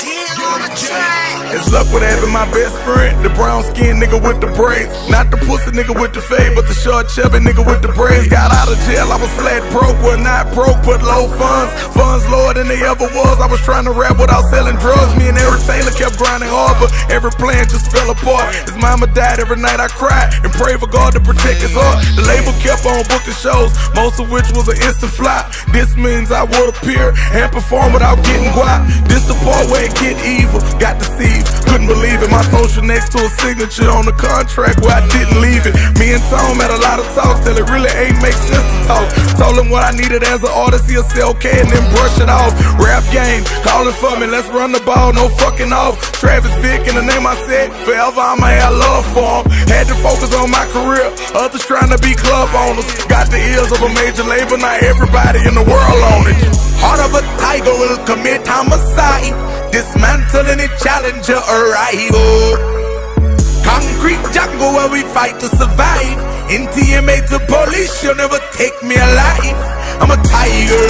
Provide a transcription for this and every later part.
deal on the track luck with having my best friend, the brown skinned nigga with the braids. Not the pussy nigga with the fade, but the short chubby nigga with the braids. Got out of jail, I was flat broke, well not broke, but low funds. Funds lower than they ever was. I was trying to rap without selling drugs. Me and Eric Taylor kept grinding hard, but every plan just fell apart. His mama died every night I cried and prayed for God to protect his heart. The label kept on booking shows, most of which was an instant flop. This means I would appear and perform without getting guap. This the part where it get evil, got deceived, couldn't believe it. My social next to a signature on the contract where I didn't leave it. Me and Tom had a lot of talks till it really ain't make sense to talk. Told him what I needed as an artist, he'll say okay and then brush it off. Rap game, calling for me, let's run the ball, no fucking off. Travis Vick in the name I said, forever I'ma have love for him. Had to focus on my career, others trying to be club owners. Got the ears of a major label, not everybody in the world on it. Heart of a tiger will commit homicide, dismantling a challenger arrival. Oh. Concrete jungle where we fight to survive. NTMA to police, you'll never take me alive. I'm a tiger.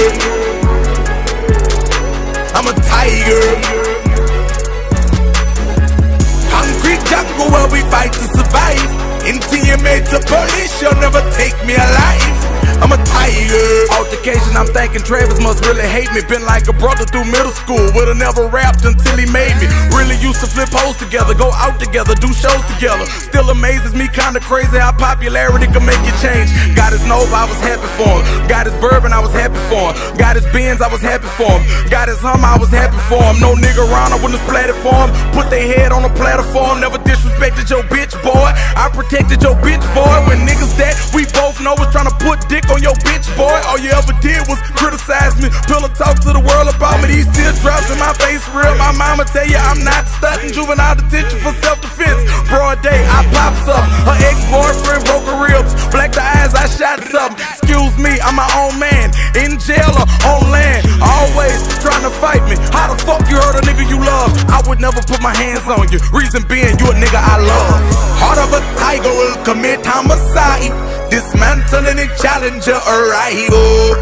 I'm a tiger. Concrete jungle where we fight to survive. NTMA to police, you'll never take me alive. I'm a tiger. Altercation, I'm thinking Travis must really hate me. Been like a brother through middle school. Would've never rapped until he made me. Really used to flip hoes together, go out together, do shows together. Still amazes me, kinda crazy how popularity can make you change. Got his Nova, I was happy for him. Got his bourbon, I was happy for him. Got his Benz, I was happy for him. Got his Hummer, I was happy for him. No nigga around, I wouldn't have splatted for him. Put their head on a platform, never disrespected your bitch boy. I protected your bitch boy boy. All you ever did was criticize me. Pillow talk to the world about me. These teardrops in my face real. My mama tell you I'm not stunting. Juvenile detention for self-defense. Broad day, I pops up. Her ex-boyfriend broke her ribs. Black the eyes, I shot something. Excuse me, I'm my own man. In jail or on land. Always trying to fight me. How the fuck you hurt a nigga you love? I would never put my hands on you. Reason being, you a nigga I love. Heart of a tiger will commit homicide. Dismantling a challenger arrival.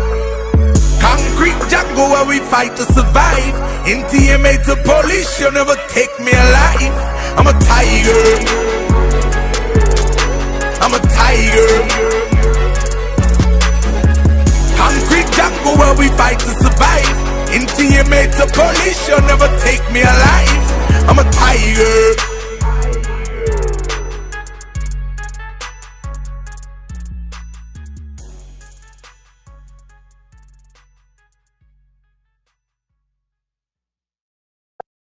Concrete jungle where we fight to survive. NTMA to police, you'll never take me alive. I'm a tiger. I'm a tiger. Concrete jungle where we fight to survive. NTMA to police, you'll never take me alive. I'm a tiger.